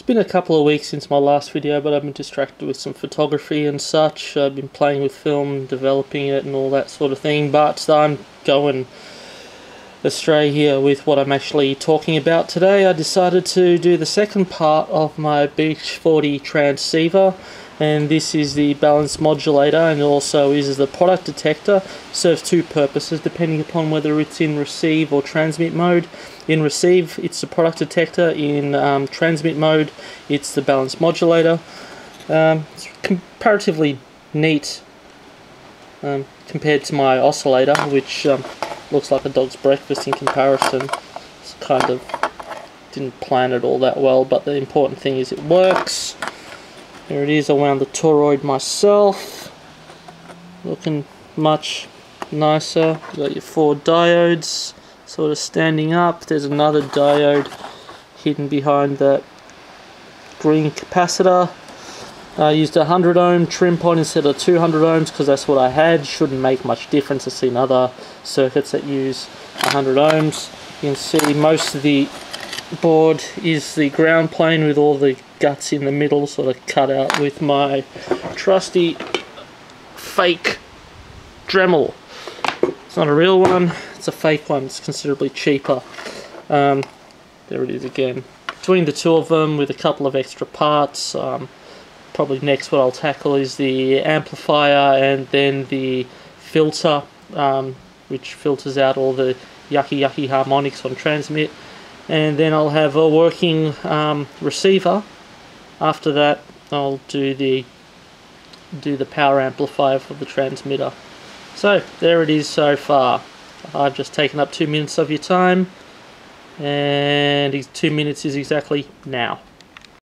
It's been a couple of weeks since my last video, but I've been distracted with some photography and such. I've been playing with film, developing it and all that sort of thing, but I'm going astray here with what I'm actually talking about today. I decided to do the second part of my Beach 40 transceiver and this is the balance modulator and also is the product detector. Serves two purposes depending upon whether it's in receive or transmit mode. In receive it's the product detector. In um, transmit mode it's the balance modulator. Um, it's comparatively neat um, compared to my oscillator which um, looks like a dog's breakfast in comparison. It's kind of didn't plan it all that well but the important thing is it works there it is, I wound the toroid myself. Looking much nicer. You got your four diodes sort of standing up. There's another diode hidden behind that green capacitor. I used a 100 ohm trimpot instead of 200 ohms because that's what I had. Shouldn't make much difference. I've seen other circuits that use 100 ohms. You can see most of the board is the ground plane with all the guts in the middle sort of cut out with my trusty fake Dremel. It's not a real one, it's a fake one, it's considerably cheaper. Um, there it is again. Between the two of them with a couple of extra parts, um, probably next what I'll tackle is the amplifier and then the filter um, which filters out all the yucky yucky harmonics on transmit and then I'll have a working um, receiver. After that I'll do the do the power amplifier for the transmitter. So there it is so far. I've just taken up two minutes of your time and two minutes is exactly now